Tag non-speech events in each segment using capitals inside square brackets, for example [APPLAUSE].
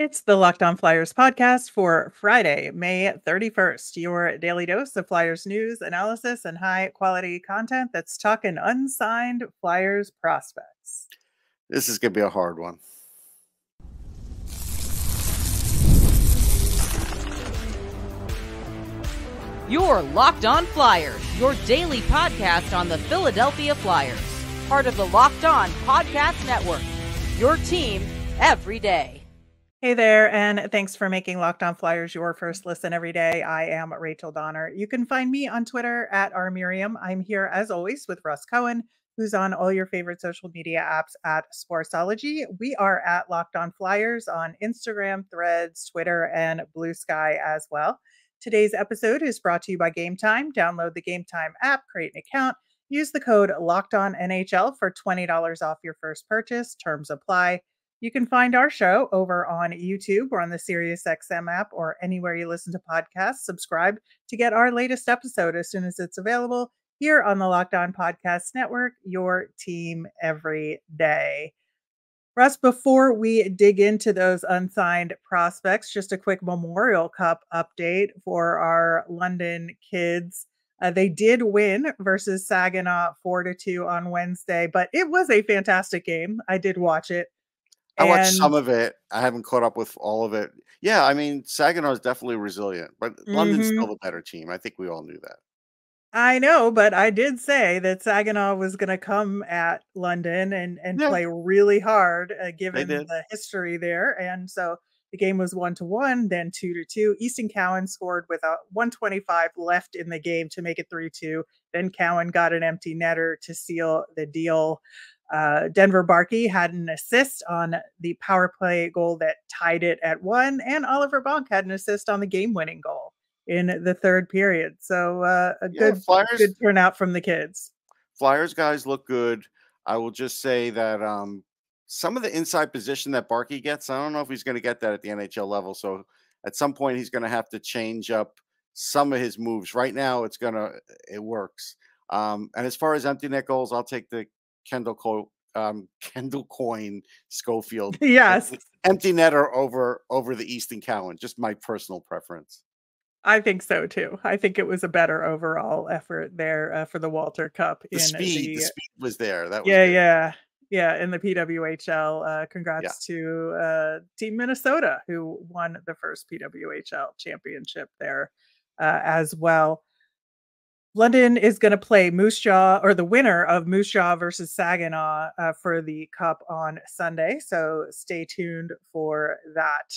It's the Locked On Flyers podcast for Friday, May 31st. Your daily dose of Flyers news, analysis, and high quality content that's talking unsigned Flyers prospects. This is going to be a hard one. Your Locked On Flyers, your daily podcast on the Philadelphia Flyers, part of the Locked On Podcast Network. Your team every day. Hey there, and thanks for making Locked On Flyers your first listen every day. I am Rachel Donner. You can find me on Twitter at rmiriam. I'm here as always with Russ Cohen, who's on all your favorite social media apps at Sportsology. We are at Locked On Flyers on Instagram, Threads, Twitter, and Blue Sky as well. Today's episode is brought to you by Game Time. Download the Game Time app, create an account, use the code Locked On NHL for twenty dollars off your first purchase. Terms apply. You can find our show over on YouTube or on the SiriusXM app or anywhere you listen to podcasts. Subscribe to get our latest episode as soon as it's available here on the Locked On Podcast Network, your team every day. Russ, before we dig into those unsigned prospects, just a quick Memorial Cup update for our London kids. Uh, they did win versus Saginaw 4 to 2 on Wednesday, but it was a fantastic game. I did watch it. I watched some of it. I haven't caught up with all of it. Yeah, I mean, Saginaw is definitely resilient, but London's Mhm. still the better team. I think we all knew that. I know, but I did say that Saginaw was going to come at London and and Yeah. play really hard, uh, given the history there. And so the game was one to one, then two to two. Easton Cowan scored with a 125 left in the game to make it three two. Then Cowan got an empty netter to seal the deal. Uh, Denver Barkey had an assist on the power play goal that tied it at one, and Oliver Bonk had an assist on the game winning goal in the third period. So uh, a Yeah, good Flyers good turnout from the kids. Flyers guys look good. I will just say that um, some of the inside position that Barkey gets, I don't know if he's going to get that at the NHL level. So at some point, he's going to have to change up some of his moves. Right now, it's going to it works. Um, and as far as empty net goals, I'll take the Kendall Co- um, [LAUGHS] Kendall Coyne Schofield [LAUGHS] yes, empty netter over over the Easton Cowan. Just my personal preference. I think so too. I think it was a better overall effort there uh, for the Walter Cup The speed, the the speed was there. That was yeah, good. yeah, yeah, in the PWHL. Uh, congrats to uh, Team Minnesota who won the first PWHL championship there uh, as well. London is going to play Moose Jaw or the winner of Moose Jaw versus Saginaw uh, for the Cup on Sunday. So stay tuned for that.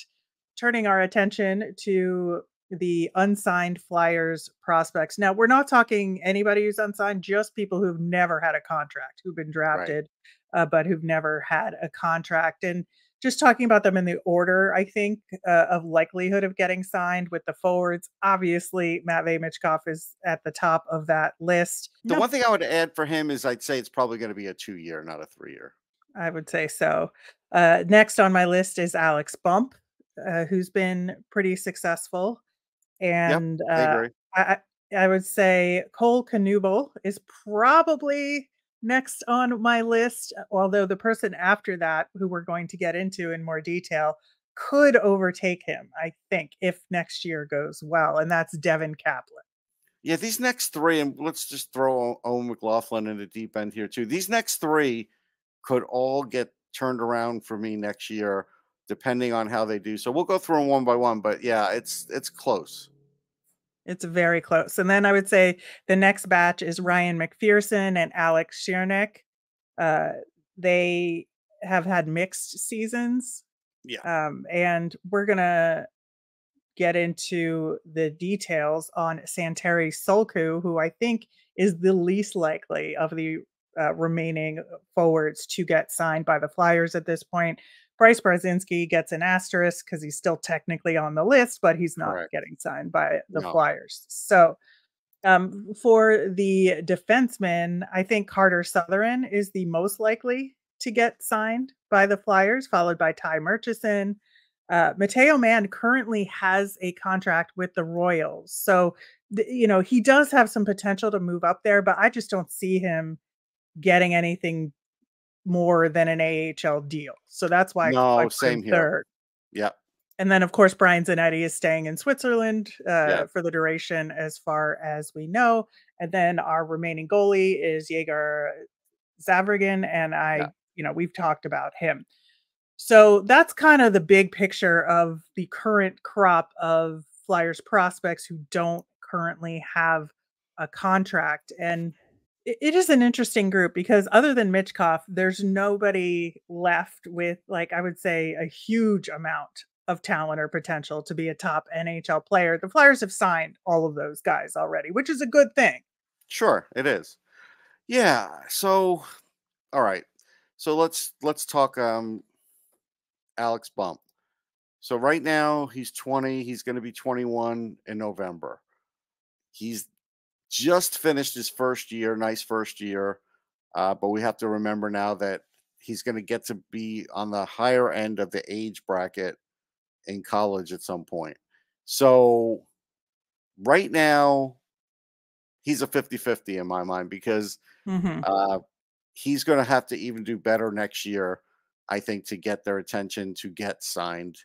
Turning our attention to the unsigned Flyers prospects. Now, we're not talking anybody who's unsigned, just people who've never had a contract, who've been drafted, uh, but who've never had a contract. And just talking about them in the order, I think, uh, of likelihood of getting signed with the forwards. Obviously, Matvey Michkov is at the top of that list. The No, one thing I would add for him is I'd say it's probably going to be a two year, not a three year. I would say so. Uh, next on my list is Alex Bump, uh, who's been pretty successful. And I uh. I, I I would say Cole Knuble is probably next on my list, uh, although the person after that, who we're going to get into in more detail, could overtake him, I think, if next year goes well. And that's Devin Kaplan. Yeah, these next three, and let's just throw Owen McLaughlin in the deep end here too. These next three could all get turned around for me next year, depending on how they do. So we'll go through them one by one. But yeah, it's it's close. It's very close. And then I would say the next batch is Ryan McPherson and Alex Ciernik. Uh, they have had mixed seasons. Yeah. Um, and we're going to get into the details on Santeri Sulku, who I think is the least likely of the uh, remaining forwards to get signed by the Flyers at this point. Bryce Brodzinski gets an asterisk because he's still technically on the list, but he's not Correct. getting signed by the No. Flyers. So, um, for the defenseman, I think Carter Sutherland is the most likely to get signed by the Flyers, followed by Ty Murchison. Uh, Mateo Mann currently has a contract with the Royals. So, th- you know, he does have some potential to move up there, but I just don't see him getting anything more than an AHL deal. So that's why No, him same here. third. Yeah. And then, of course, Brian Zanetti is staying in Switzerland uh, yeah. for the duration, as far as we know. And then our remaining goalie is Yegor Zavragin, and I, yeah. you know, we've talked about him. So that's kind of the big picture of the current crop of Flyers prospects who don't currently have a contract. And it, is an interesting group because other than Michkov, there's nobody left with, like, I would say, a huge amount of talent or potential to be a top NHL player. The Flyers have signed all of those guys already, which is a good thing. Sure, it is. Yeah. So, all right. So let's let's talk um Alex Bump. So right now he's 20, he's going to be 21 in November. He's just finished his first year, nice first year. Uh, but we have to remember now that he's going to get to be on the higher end of the age bracket in college at some point. So right now, he's a 50 50 in my mind because mm-hmm. uh, he's going to have to even do better next year, I think, to get their attention to get signed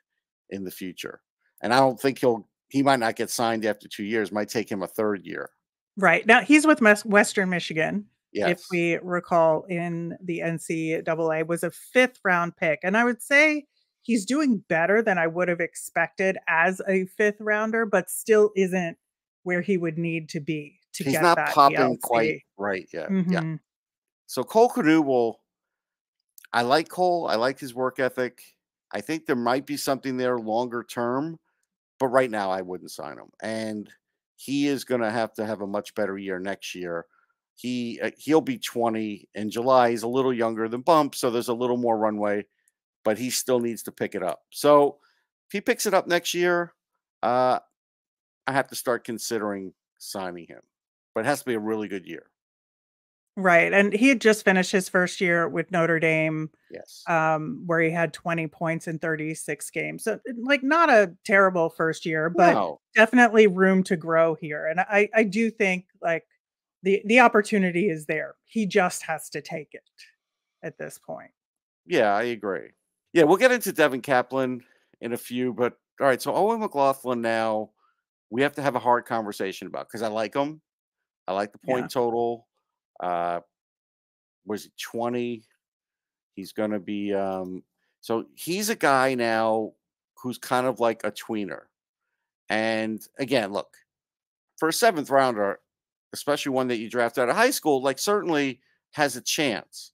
in the future. And I don't think he'll, he might not get signed after two years, might take him a third year. Right. Now he's with Western Michigan. Yes. If we recall in the NCAA was a fifth round pick. And I would say he's doing better than I would have expected as a fifth rounder, but still isn't where he would need to be to he's get not that popping ELC. quite right yet. Mm-hmm. Yeah. So Cole Knuble, I like Cole. I like his work ethic. I think there might be something there longer term, but right now I wouldn't sign him. And he is going to have to have a much better year next year. He uh, he'll be 20 in July. He's a little younger than Bump, so there's a little more runway but he still needs to pick it up. So if he picks it up next year, uh, I have to start considering signing him. But it has to be a really good year. Right. And he had just finished his first year with Notre Dame. Yes. Um, where he had 20 points in 36 games. So like not a terrible first year, but no. definitely room to grow here. And I, I do think like the the opportunity is there. He just has to take it at this point. Yeah, I agree. Yeah, we'll get into Devin Kaplan in a few, but all right. So Owen McLaughlin now we have to have a hard conversation about because I like him. I like the point yeah. total. Uh, was he 20? He's going to be, um, so he's a guy now who's kind of like a tweener. And again, look, for a seventh rounder, especially one that you draft out of high school, like certainly has a chance.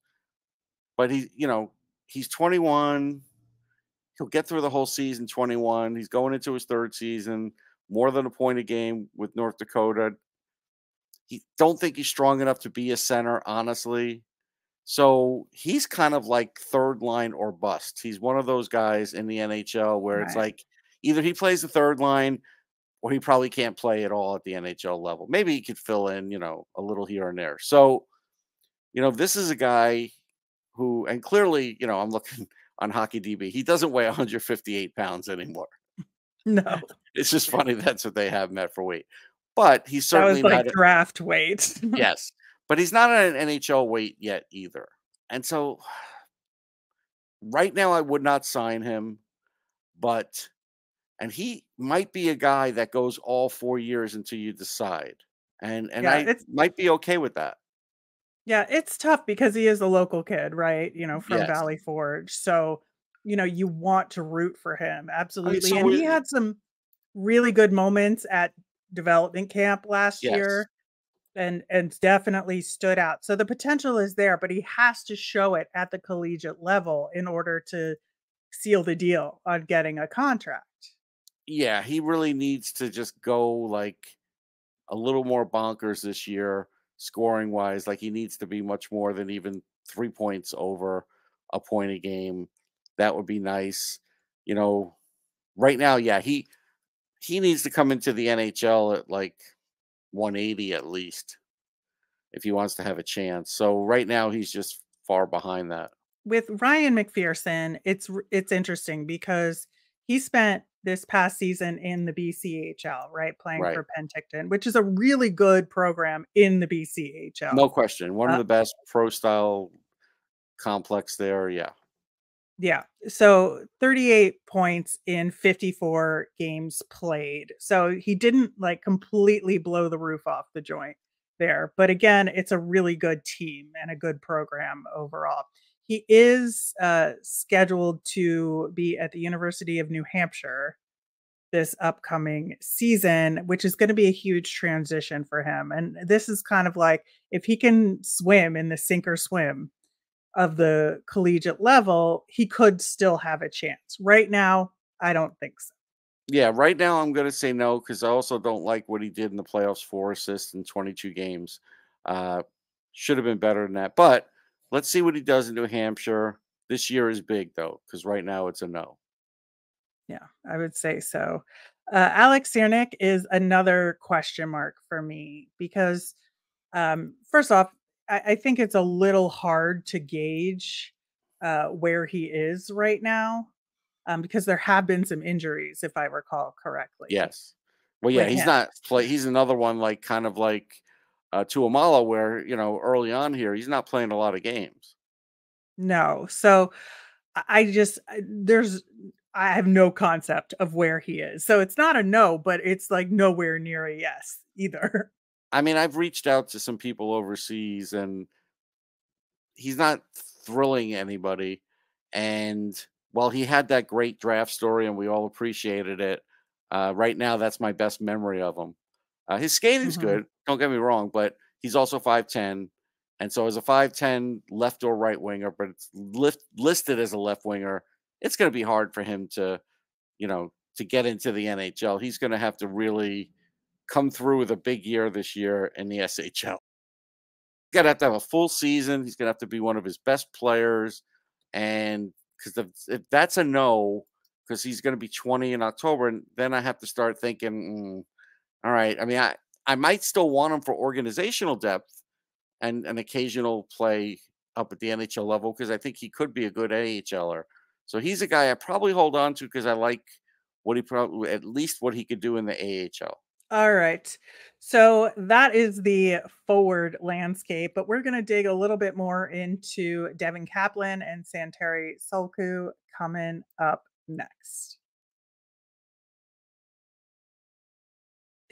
But he, you know, he's 21. He'll get through the whole season 21. He's going into his third season, more than a point a game with North Dakota. He don't think he's strong enough to be a center, honestly. So he's kind of like third line or bust. He's one of those guys in the NHL where right. it's like either he plays the third line or he probably can't play at all at the NHL level. Maybe he could fill in, you know, a little here and there. So, you know, this is a guy who, and clearly, you know, I'm looking [LAUGHS] on Hockey DB, he doesn't weigh 158 pounds anymore. [LAUGHS] No, it's just funny that's what they have met for weight. But he's certainly like not draft a, weight. [LAUGHS] yes, but he's not at an NHL weight yet either. And so, [SIGHS] right now, I would not sign him, but and he might be a guy that goes all four years until you decide, and and yeah, I might be okay with that. Yeah, it's tough because he is a local kid, right? You know, from Yes. Valley Forge. So, you know, you want to root for him. Absolutely. so And he had some really good moments at development camp last Yes. year and and definitely stood out. So the potential is there, but he has to show it at the collegiate level in order to seal the deal on getting a contract. Yeah, he really needs to just go like a little more bonkers this year scoring wise. Like he needs to be much more than even three points over a point a game. That would be nice. You know, right now, yeah, he he needs to come into the NHL at like 180 at least if he wants to have a chance. So right now he's just far behind that. With Ryan McPherson, it's it's interesting because he spent this past season in the BCHL, right? Playing right. for Penticton, which is a really good program in the BCHL. No question. One uh, of the best pro style complex there. Yeah. Yeah. So 38 points in 54 games played. So he didn't like completely blow the roof off the joint there. But again, it's a really good team and a good program overall. He is uh, scheduled to be at the University of New Hampshire this upcoming season, which is going to be a huge transition for him. And this is kind of like if he can swim in the sink or swim of the collegiate level, he could still have a chance. Right now, I don't think so. Yeah, right now I'm going to say no because I also don't like what he did in the playoffs, four assists in 22 games. Uh, should have been better than that. But let's see what he does in New Hampshire. This year is big though, because right now it's a no. Yeah, I would say so. Uh, Alex Ciernik is another question mark for me because, um, first off, I, I, think it's a little hard to gauge uh, where he is right now um, because there have been some injuries, if I recall correctly. Yes. Well, yeah, he's him. not play. He's another one like kind of like uh, Tuamala, where you know early on here he's not playing a lot of games. No, so I just there's I have no concept of where he is. So it's not a no, but it's like nowhere near a yes either. I mean, I've reached out to some people overseas and he's not thrilling anybody. And while he had that great draft story and we all appreciated it, uh, right now that's my best memory of him. Uh, his skating's mm-hmm. good, don't get me wrong, but he's also 5'10. And so as a 5'10 left or right winger, but it's lift, listed as a left winger, it's going to be hard for him to, you know, to get into the NHL. He's going to have to really come through with a big year this year in the SHL. He's going to have to have a full season. He's going to have to be one of his best players. And because if, that's a no, because he's going to be 20 in October, and then I have to start thinking, mm, all right. I mean, I, I might still want him for organizational depth and an occasional play up at the NHL level because I think he could be a good AHLer. So he's a guy I probably hold on to because I like what he probably at least what he could do in the AHL. All right. So that is the forward landscape, but we're going to dig a little bit more into Devin Kaplan and Santeri Sulku coming up next.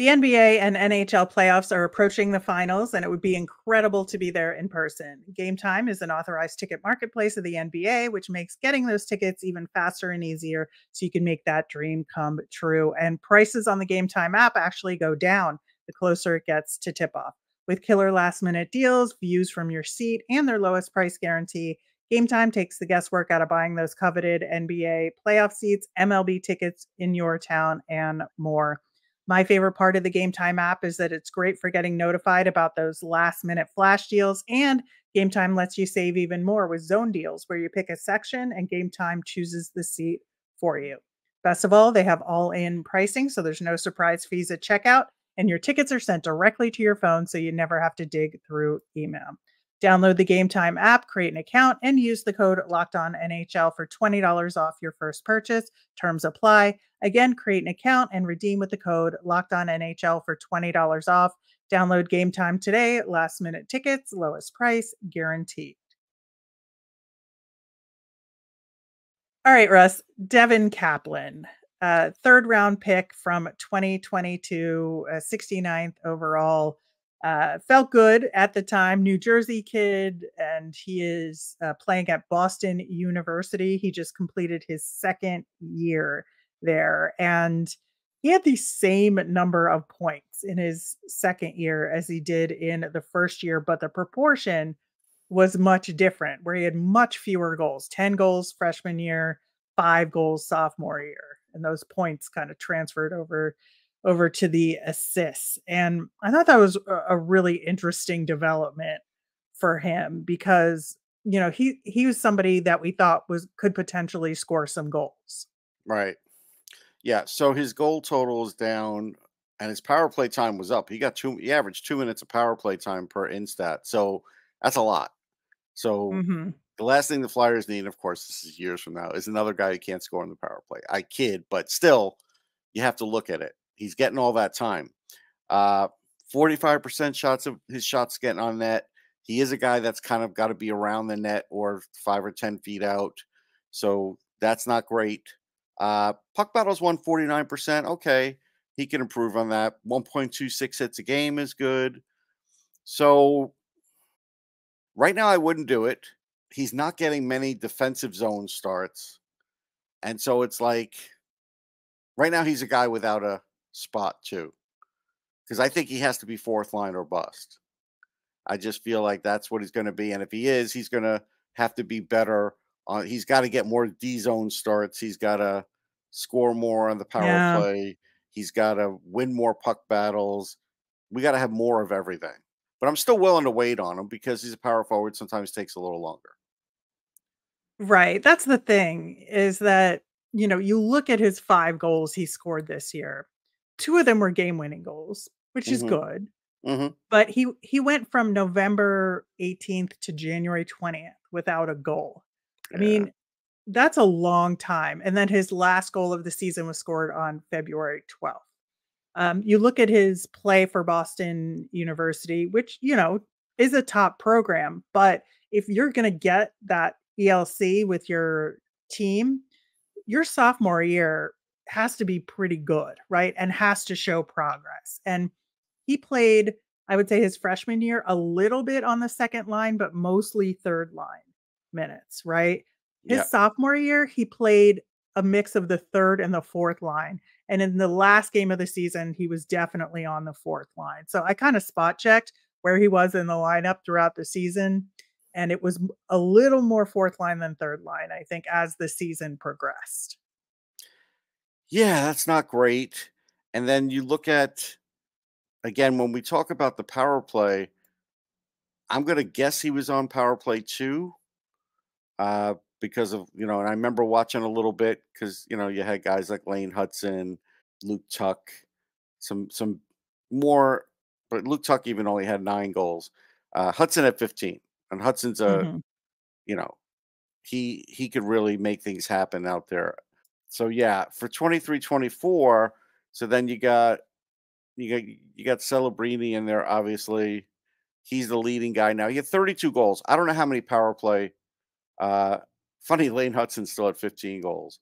The NBA and NHL playoffs are approaching the finals, and it would be incredible to be there in person. Game Time is an authorized ticket marketplace of the NBA, which makes getting those tickets even faster and easier so you can make that dream come true. And prices on the Game Time app actually go down the closer it gets to tip off. With killer last minute deals, views from your seat, and their lowest price guarantee, Game Time takes the guesswork out of buying those coveted NBA playoff seats, MLB tickets in your town, and more. My favorite part of the Game Time app is that it's great for getting notified about those last minute flash deals. And Game Time lets you save even more with zone deals, where you pick a section and Game Time chooses the seat for you. Best of all, they have all in pricing, so there's no surprise fees at checkout, and your tickets are sent directly to your phone, so you never have to dig through email. Download the Game Time app, create an account, and use the code Locked On NHL for $20 off your first purchase. Terms apply. Again, create an account and redeem with the code Locked On NHL for $20 off. Download Game Time today. Last minute tickets, lowest price guaranteed. All right, Russ. Devin Kaplan, uh, third round pick from 2022, uh, 69th overall uh, felt good at the time. New Jersey kid, and he is uh, playing at Boston University. He just completed his second year there, and he had the same number of points in his second year as he did in the first year, but the proportion was much different, where he had much fewer goals 10 goals freshman year, five goals sophomore year. And those points kind of transferred over over to the assists. And I thought that was a really interesting development for him because you know he he was somebody that we thought was could potentially score some goals. Right. Yeah. So his goal total is down and his power play time was up. He got two he averaged two minutes of power play time per InStat. So that's a lot. So mm-hmm. the last thing the Flyers need, of course, this is years from now, is another guy who can't score on the power play. I kid, but still, you have to look at it. He's getting all that time. Uh, 45% shots of his shots getting on net. He is a guy that's kind of got to be around the net or five or 10 feet out. So that's not great. Uh, puck battles 149%. Okay. He can improve on that. 1.26 hits a game is good. So right now, I wouldn't do it. He's not getting many defensive zone starts. And so it's like right now, he's a guy without a spot, too. Because I think he has to be fourth line or bust. I just feel like that's what he's going to be. And if he is, he's going to have to be better. On, he's got to get more D zone starts. He's got to score more on the power yeah. play. He's got to win more puck battles. We got to have more of everything. But I'm still willing to wait on him because he's a power forward. Sometimes takes a little longer. Right. That's the thing is that, you know, you look at his five goals he scored this year. Two of them were game winning goals, which mm-hmm. is good. Mm-hmm. But he he went from November 18th to January 20th without a goal. Yeah. I mean, that's a long time. And then his last goal of the season was scored on February 12th. Um, you look at his play for Boston University, which you know is a top program, but if you're going to get that ELC with your team, your sophomore year has to be pretty good, right? And has to show progress. And he played, I would say, his freshman year a little bit on the second line, but mostly third line minutes, right? His sophomore year, he played a mix of the third and the fourth line. And in the last game of the season, he was definitely on the fourth line. So I kind of spot checked where he was in the lineup throughout the season. And it was a little more fourth line than third line, I think, as the season progressed. Yeah, that's not great. And then you look at, again, when we talk about the power play, I'm going to guess he was on power play too. Uh, because of you know, and I remember watching a little bit because you know you had guys like Lane Hutson, Luke Tuch, some some more, but Luke Tuch even only had nine goals. Uh, Hutson at 15, and Hutson's a, mm-hmm. you know, he he could really make things happen out there. So yeah, for 23 24, so then you got you got you got Celebrini in there, obviously. He's the leading guy now. He had 32 goals. I don't know how many power play uh, [LAUGHS] Funny, Lane Hutson still had 15 goals,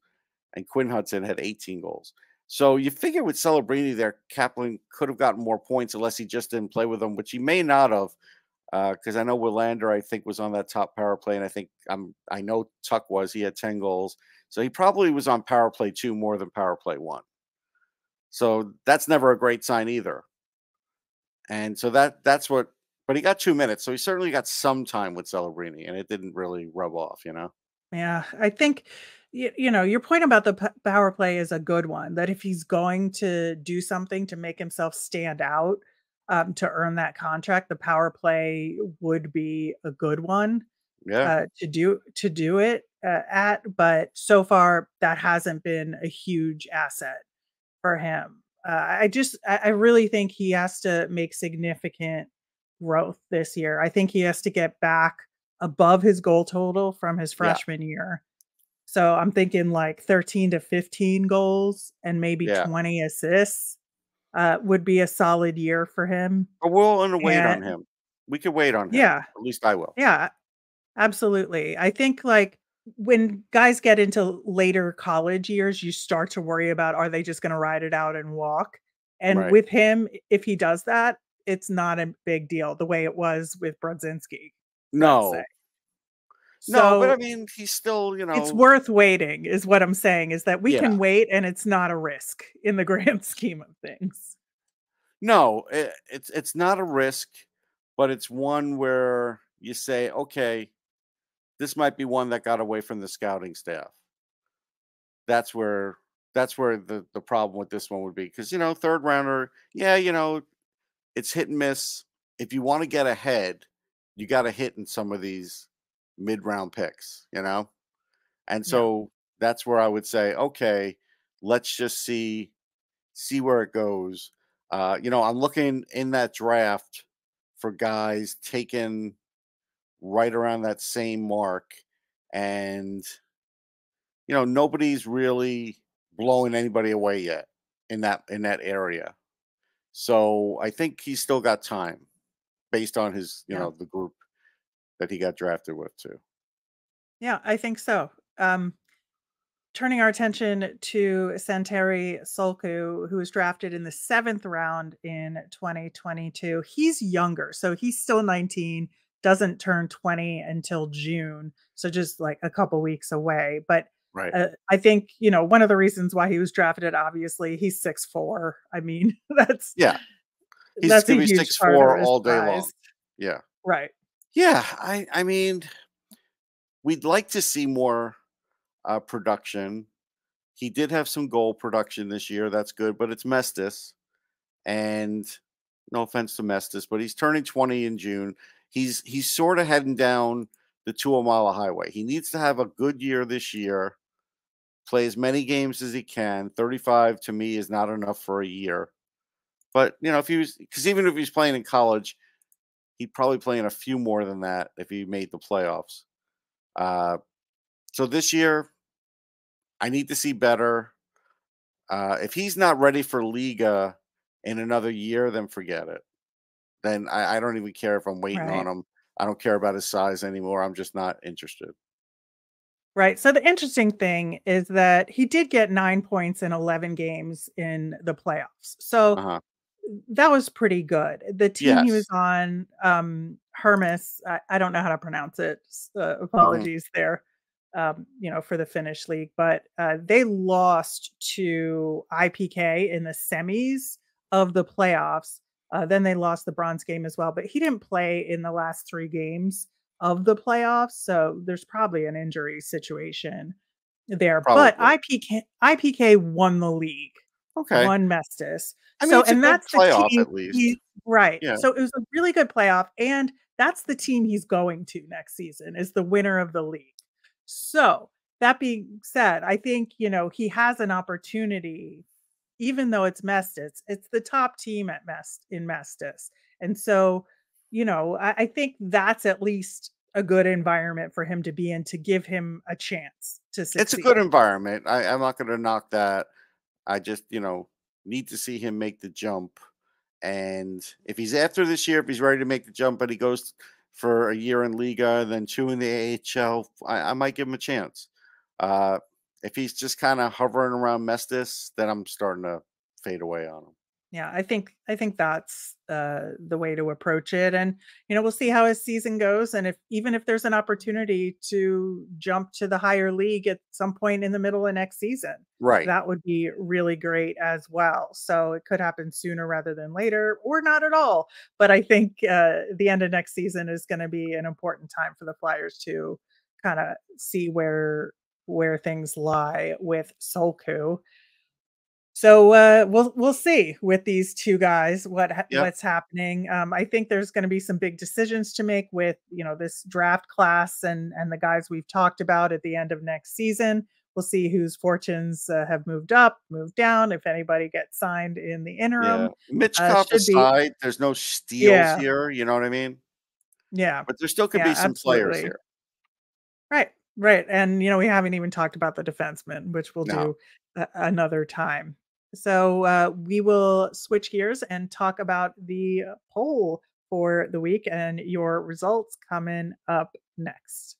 and Quinn Hutson had 18 goals. So you figure with Celebrini there, Kaplan could have gotten more points unless he just didn't play with them, which he may not have. Because uh, I know Willander, I think, was on that top power play, and I think I'm I know Tuch was. He had 10 goals, so he probably was on power play two more than power play one. So that's never a great sign either. And so that that's what. But he got two minutes, so he certainly got some time with Celebrini, and it didn't really rub off, you know. Yeah, I think you, you know your point about the power play is a good one. That if he's going to do something to make himself stand out um, to earn that contract, the power play would be a good one. Yeah, uh, to do to do it uh, at. But so far, that hasn't been a huge asset for him. Uh, I just I, I really think he has to make significant growth this year. I think he has to get back above his goal total from his freshman yeah. year. So I'm thinking like 13 to 15 goals and maybe yeah. 20 assists uh, would be a solid year for him. But we'll and wait on him. We could wait on him. Yeah. At least I will. Yeah. Absolutely. I think like when guys get into later college years, you start to worry about are they just going to ride it out and walk? And right. with him, if he does that, it's not a big deal the way it was with Brodzinski. No. No, but I mean, he's still, you know, it's worth waiting, is what I'm saying, is that we yeah. can wait and it's not a risk in the grand [LAUGHS] scheme of things. No, it, it's it's not a risk, but it's one where you say, okay, this might be one that got away from the scouting staff. That's where that's where the the problem with this one would be because you know third rounder, yeah, you know, it's hit and miss. If you want to get ahead, you got to hit in some of these mid round picks, you know? And so yeah. that's where I would say, okay, let's just see see where it goes. Uh, you know, I'm looking in that draft for guys taken right around that same mark and you know, nobody's really blowing anybody away yet in that in that area. So I think he's still got time based on his, you yeah. know, the group that he got drafted with too. Yeah, I think so. um, turning our attention to Santeri Sulku, who was drafted in the seventh round in 2022. He's younger, so he's still 19, doesn't turn 20 until June, so just like a couple weeks away. But Right. uh, I think you know one of the reasons why he was drafted. Obviously, he's six four. I mean, [LAUGHS] that's Yeah. He's that's gonna be huge part 6'4" of his all day long. Yeah. Right. Yeah. I I mean, we'd like to see more uh production. He did have some goal production this year. That's good, but it's Mestis. And no offense to Mestis, but he's turning 20 in June. He's he's sort of heading down the two mile highway. He needs to have a good year this year. Play as many games as he can. 35 to me is not enough for a year. But you know, if he was because even if he's playing in college, he'd probably play in a few more than that if he made the playoffs. Uh, so this year, I need to see better. Uh, if he's not ready for Liiga in another year, then forget it. Then I, I don't even care if I'm waiting Right. on him. I don't care about his size anymore. I'm just not interested. Right. So the interesting thing is that he did get nine points in 11 games in the playoffs. So Uh-huh. That was pretty good. The team he was on, um, Hermes, I, I don't know how to pronounce it. Uh, Mm-hmm. apologies there, um, you know, for the Finnish league, but uh, they lost to IPK in the semis of the playoffs. Uh, then they lost the bronze game as well, but he didn't play in the last three games of the playoffs. So there's probably an injury situation there. But IPK IPK won the league, Okay. won Mestis. I mean, so and that's the playoff team at least. he- right. Yeah. So it was a really good playoff, and that's the team he's going to next season is the winner of the league. So that being said, I think you know he has an opportunity, even though it's Mestis, it's the top team at Mest in Mestis, and so you know I, I think that's at least a good environment for him to be in to give him a chance to succeed. it's a good environment. I, I'm not going to knock that. I just, you know, need to see him make the jump. And if he's after this year, if he's ready to make the jump, but he goes for a year in Liiga, then two in the AHL, I, I might give him a chance. Uh, if he's just kind of hovering around Mestis, then I'm starting to fade away on him. Yeah, I think I think that's uh, the way to approach it, and you know we'll see how his season goes, and if even if there's an opportunity to jump to the higher league at some point in the middle of next season, Right. that would be really great as well. So it could happen sooner rather than later, or not at all. But I think uh, the end of next season is going to be an important time for the Flyers to kind of see where where things lie with Sulku. So uh, we'll we'll see with these two guys what ha- Yep. what's happening. Um, I think there's going to be some big decisions to make with you know this draft class and and the guys we've talked about at the end of next season. We'll see whose fortunes uh, have moved up, moved down. If anybody gets signed in the Yeah. interim, Mitch uh, Kopp should be- there's no steals Yeah. here. You know what I mean? yeah, But there still could Yeah, be some players here. right, right. And you know we haven't even talked about the defensemen, which we'll No. do another time. So uh, we will switch gears and talk about the poll for the week and your results coming up next.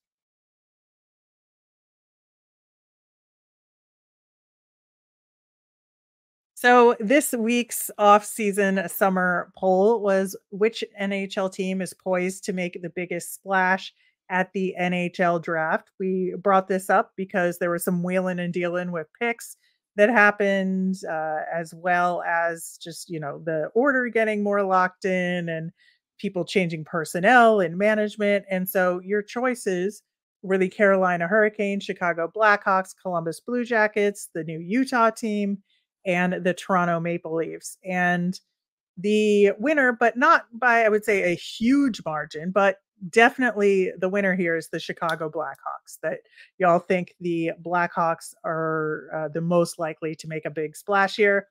So this week's off-season summer poll was which NHL team is poised to make the biggest splash at the NHL draft. We brought this up because there was some wheeling and dealing with picks that happened, uh, as well as just you know the order getting more locked in and people changing personnel and management. And so your choices were the Carolina Hurricanes, Chicago Blackhawks, Columbus Blue Jackets, the new Utah team, and the Toronto Maple Leafs. And the winner, but not by, I would say, a huge margin, but definitely the winner here is the Chicago Blackhawks. That y'all think the Blackhawks are uh, the most likely to make a big splash here.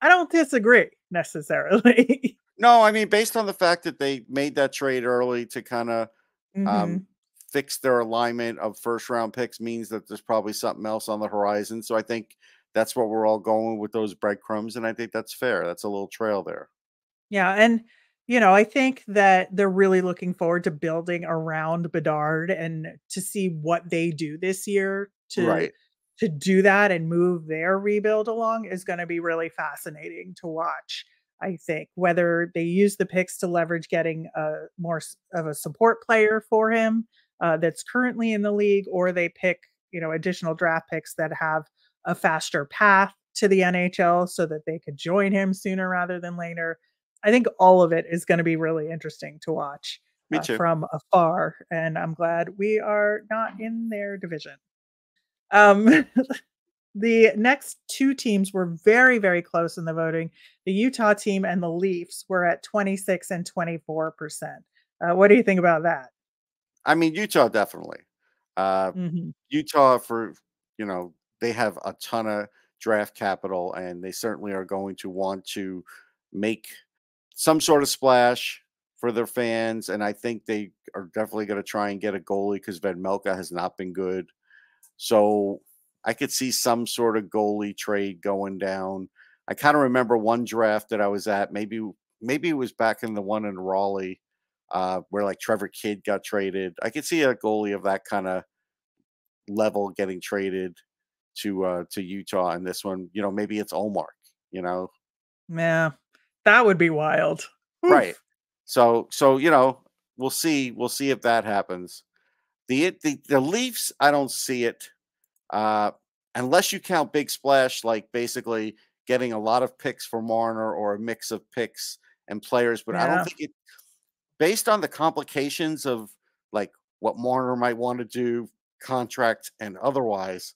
I don't disagree necessarily. [LAUGHS] No, I mean, based on the fact that they made that trade early to kind of Mhm. um, fix their alignment of first round picks means that there's probably something else on the horizon. So I think that's what we're all going with those breadcrumbs. And I think that's fair. That's a little trail there. Yeah, and you know, I think that they're really looking forward to building around Bedard and to see what they do this year to Right. to do that and move their rebuild along is going to be really fascinating to watch. I think whether they use the picks to leverage getting a more of a support player for him uh, that's currently in the league, or they pick you know additional draft picks that have a faster path to the NHL so that they could join him sooner rather than later. I think all of it is going to be really interesting to watch uh, from afar, and I'm glad we are not in their division. Um, [LAUGHS] the next two teams were very, very close in the voting. The Utah team and the Leafs were at 26 and 24 percent. Uh, what do you think about that? I mean, Utah definitely. Uh, Mhm. Utah for you know they have a ton of draft capital and they certainly are going to want to make some sort of splash for their fans and I think they are definitely going to try and get a goalie because Vejmelka has not been good. So I could see some sort of goalie trade going down. I kind of remember one draft that I was at, maybe maybe it was back in the one in Raleigh, uh, where like Trevor Kidd got traded. I could see a goalie of that kind of level getting traded to uh to Utah and this one, you know, maybe it's Omar, you know. Yeah, that would be wild. Right. So so you know, we'll see we'll see if that happens. The the the Leafs, I don't see it. Uh unless you count big splash like basically getting a lot of picks for Marner or a mix of picks and players, but I don't think it based on the complications of like what Marner might want to do, contract and otherwise,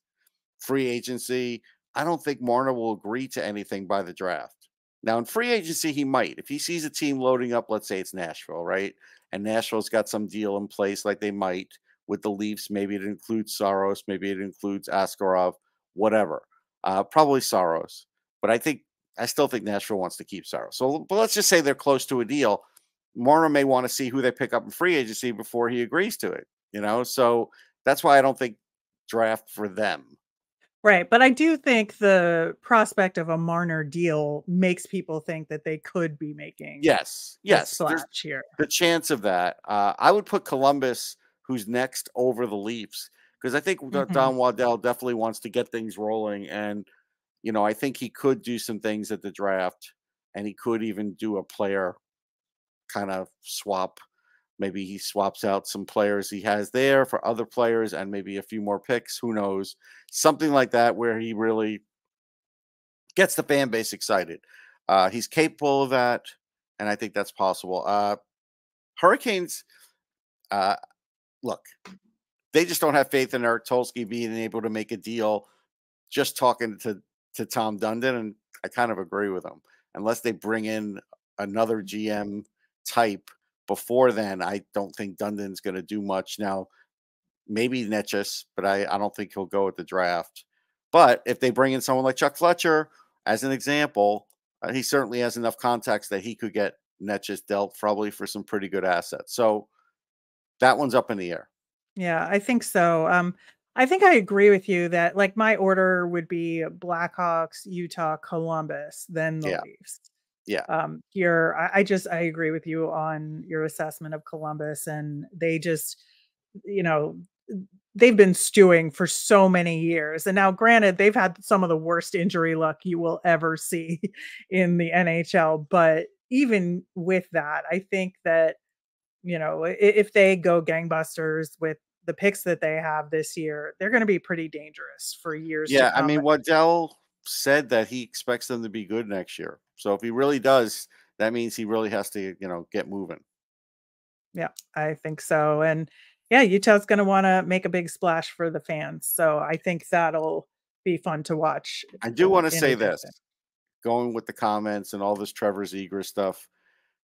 free agency, I don't think Marner will agree to anything by the draft. Now, in free agency, he might. If he sees a team loading up, let's say it's Nashville, right? And Nashville's got some deal in place, like they might with the Leafs. Maybe it includes Saros, maybe it includes Askarov, whatever. Uh, probably Saros. But I think I still think Nashville wants to keep Saros. So, but let's just say they're close to a deal. Marner may want to see who they pick up in free agency before he agrees to it. You know, so that's why I don't think draft for them. Right, but I do think the prospect of a Marner deal makes people think that they could be making Yes, yes. Splash here. the chance of that. Uh, I would put Columbus, who's next, over the Leafs because I think Mhm. Don Waddell definitely wants to get things rolling, and you know I think he could do some things at the draft, and he could even do a player kind of swap. Maybe he swaps out some players he has there for other players, and maybe a few more picks. Who knows? Something like that where he really gets the fan base excited. Uh, he's capable of that, and I think that's possible. Uh, Hurricanes, uh, look, they just don't have faith in Eric Tulsky being able to make a deal. Just talking to to Tom Dundon, and I kind of agree with him. Unless they bring in another GM type before then, I don't think Dundon's going to do much. Now, maybe Necas, but I, I don't think he'll go at the draft. But if they bring in someone like Chuck Fletcher, as an example, uh, he certainly has enough contacts that he could get Necas dealt probably for some pretty good assets. So that one's up in the air. Yeah, I think so. Um, I think I agree with you that like my order would be Blackhawks, Utah, Columbus, then the Yeah. Leafs. Yeah. Um, here, I, I just I agree with you on your assessment of Columbus, and they just, you know, they've been stewing for so many years, and now, granted, they've had some of the worst injury luck you will ever see [LAUGHS] in the NHL, but even with that, I think that you know, if they go gangbusters with the picks that they have this year, they're going to be pretty dangerous for years. Yeah, I mean, Waddell said that he expects them to be good next year. So if he really does, that means he really has to, you know, get moving. yeah, I think so. And yeah, Utah's going to want to make a big splash for the fans. So I think that'll be fun to watch. I do uh, want to say this, going with the comments and all this Trevor Zegras stuff.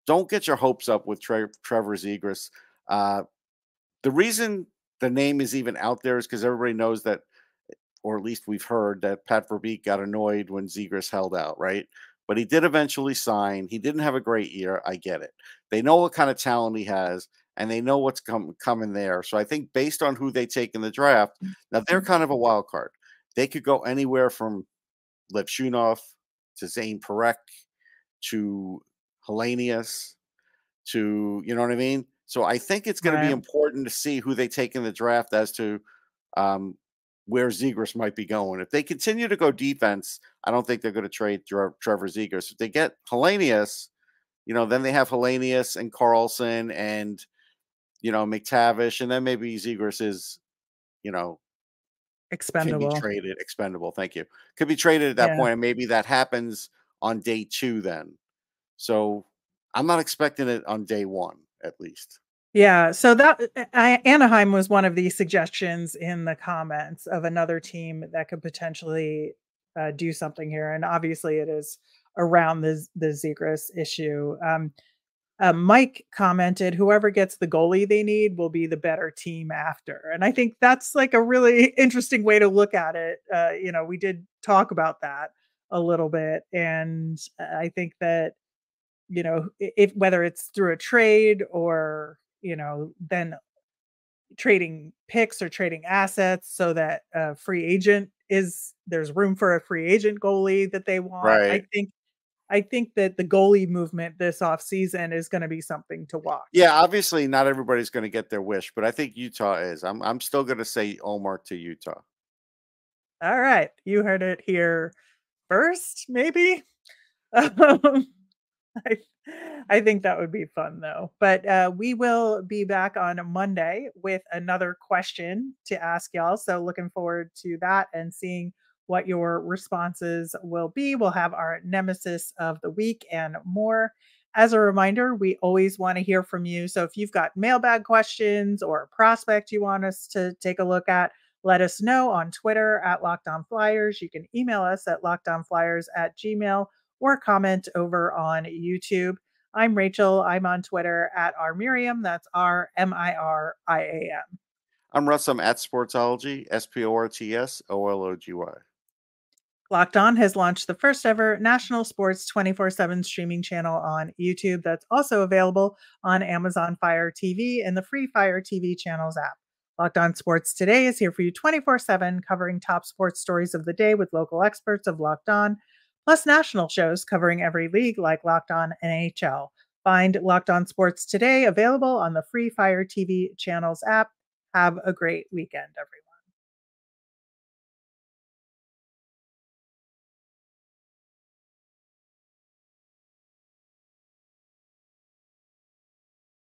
Don't get your hopes up with Tre- Trevor Zegras. Uh, the reason the name is even out there is because everybody knows that, or at least we've heard that Pat Verbeek got annoyed when Zegras held out, right? But he did eventually sign. He didn't have a great year. I get it. They know what kind of talent he has, and they know what's com- coming there. So I think based on who they take in the draft, now they're kind of a wild card. They could go anywhere from Levshunov to Zayne Parekh to Helenius to you know what I mean. So I think it's going to be important to see who they take in the draft as to um, where Zegras might be going. If they continue to go defense, I don't think they're going to trade Trevor Zegras. If they get Helenius, you know, then they have Helenius and Carlsson and you know McTavish, and then maybe Zegras is, you know, expendable. Can be traded, expendable. Thank you. Could be traded at that yeah. point, and maybe that happens on day two. Then, so I'm not expecting it on day one, at least. Yeah, so that I, Anaheim was one of the suggestions in the comments of another team that could potentially uh, do something here, and obviously it is around the the Zegras issue. Um, uh, Mike commented, "Whoever gets the goalie they need will be the better team after," and I think that's like a really [LAUGHS] interesting way to look at it. Uh, you know, we did talk about that a little bit, and I think that you know if whether it's through a trade or you know then trading picks or trading assets so that a free agent is there's room for a free agent goalie that they want. Right. I think I think that the goalie movement this offseason is going to be something to watch. Yeah, obviously not everybody's going to get their wish, but I think Utah is. I'm I'm still going to say Omar to Utah. All right, you heard it here first, maybe. [LAUGHS] Um, I, I think that would be fun though. But uh, we will be back on Monday with another question to ask y'all. So looking forward to that and seeing what your responses will be. We'll have our nemesis of the week and more. As a reminder, we always want to hear from you. So if you've got mailbag questions or a prospect you want us to take a look at, let us know on Twitter at Locked On Flyers. You can email us at lockedonflyers at gmail or comment over on YouTube. I'm Rachel. I'm on Twitter at R Miriam. That's R M I R I A M. I'm Russ. I'm at Sportsology, S P O R T S O L O G Y. Locked On has launched the first ever national sports 24 7 streaming channel on YouTube that's also available on Amazon Fire TV and the free Fire TV channels app. Locked On Sports Today is here for you 24 7, covering top sports stories of the day with local experts of Locked On, plus national shows covering every league like Locked On NHL. Find Locked On Sports Today available on the free Fire TV channels app. Have a great weekend, everyone.